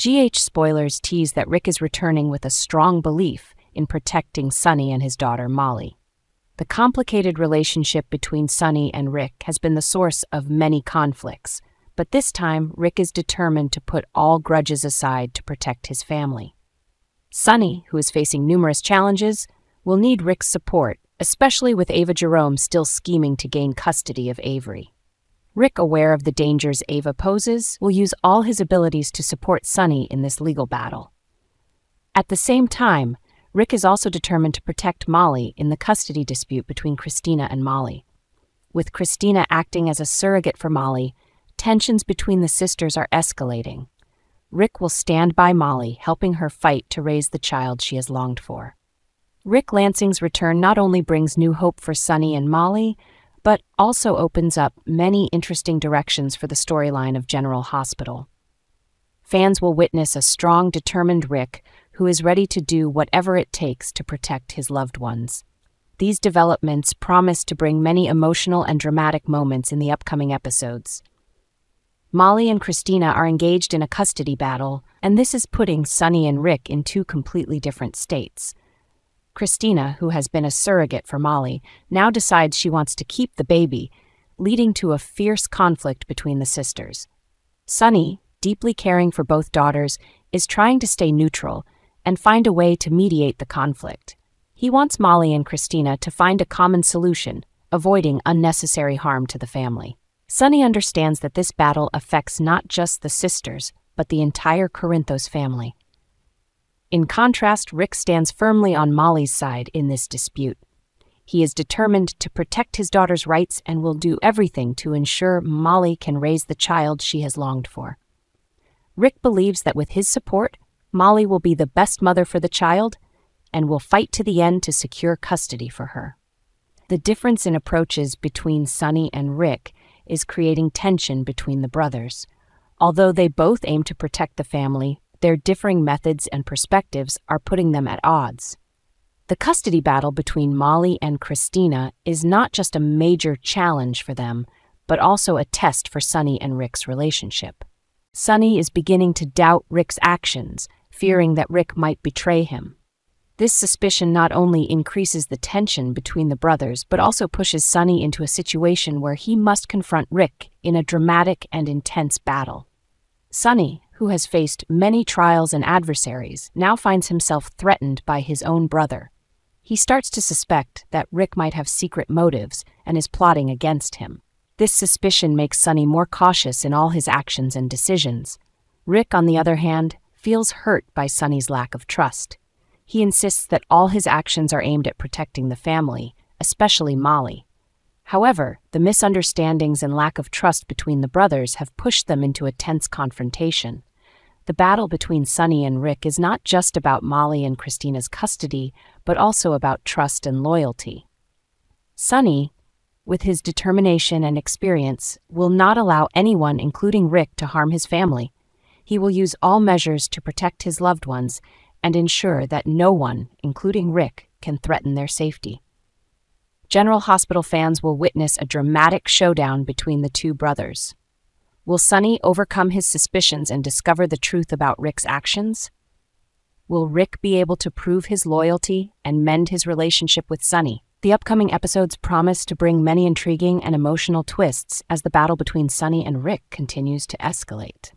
GH spoilers tease that Ric is returning with a strong belief in protecting Sonny and his daughter Molly. The complicated relationship between Sonny and Ric has been the source of many conflicts, but this time Ric is determined to put all grudges aside to protect his family. Sonny, who is facing numerous challenges, will need Ric's support, especially with Ava Jerome still scheming to gain custody of Avery. Ric, aware of the dangers Ava poses, will use all his abilities to support Sonny in this legal battle. At the same time, Ric is also determined to protect Molly in the custody dispute between Kristina and Molly. With Kristina acting as a surrogate for Molly, tensions between the sisters are escalating. Ric will stand by Molly, helping her fight to raise the child she has longed for. Ric Lansing's return not only brings new hope for Sonny and Molly, but also opens up many interesting directions for the storyline of General Hospital. Fans will witness a strong, determined Ric who is ready to do whatever it takes to protect his loved ones. These developments promise to bring many emotional and dramatic moments in the upcoming episodes. Molly and Kristina are engaged in a custody battle, and this is putting Sonny and Ric in two completely different states. Kristina, who has been a surrogate for Molly, now decides she wants to keep the baby, leading to a fierce conflict between the sisters. Sonny, deeply caring for both daughters, is trying to stay neutral and find a way to mediate the conflict. He wants Molly and Kristina to find a common solution, avoiding unnecessary harm to the family. Sonny understands that this battle affects not just the sisters, but the entire Corinthos family. In contrast, Ric stands firmly on Molly's side in this dispute. He is determined to protect his daughter's rights and will do everything to ensure Molly can raise the child she has longed for. Ric believes that with his support, Molly will be the best mother for the child and will fight to the end to secure custody for her. The difference in approaches between Sonny and Ric is creating tension between the brothers. Although they both aim to protect the family, their differing methods and perspectives are putting them at odds. The custody battle between Molly and Kristina is not just a major challenge for them, but also a test for Sonny and Ric's relationship. Sonny is beginning to doubt Ric's actions fearing that Ric might betray him. This suspicion not only increases the tension between the brothers, but also pushes Sonny into a situation where he must confront Ric in a dramatic and intense battle. Sonny, who has faced many trials and adversaries, now finds himself threatened by his own brother. He starts to suspect that Ric might have secret motives and is plotting against him. This suspicion makes Sonny more cautious in all his actions and decisions. Ric, on the other hand, feels hurt by Sonny's lack of trust. He insists that all his actions are aimed at protecting the family, especially Molly. However, the misunderstandings and lack of trust between the brothers have pushed them into a tense confrontation. The battle between Sonny and Ric is not just about Molly and Kristina's custody, but also about trust and loyalty. Sonny, with his determination and experience, will not allow anyone, including Ric, to harm his family. He will use all measures to protect his loved ones and ensure that no one, including Ric, can threaten their safety. General Hospital fans will witness a dramatic showdown between the two brothers. Will Sonny overcome his suspicions and discover the truth about Ric's actions? Will Ric be able to prove his loyalty and mend his relationship with Sonny? The upcoming episodes promise to bring many intriguing and emotional twists as the battle between Sonny and Ric continues to escalate.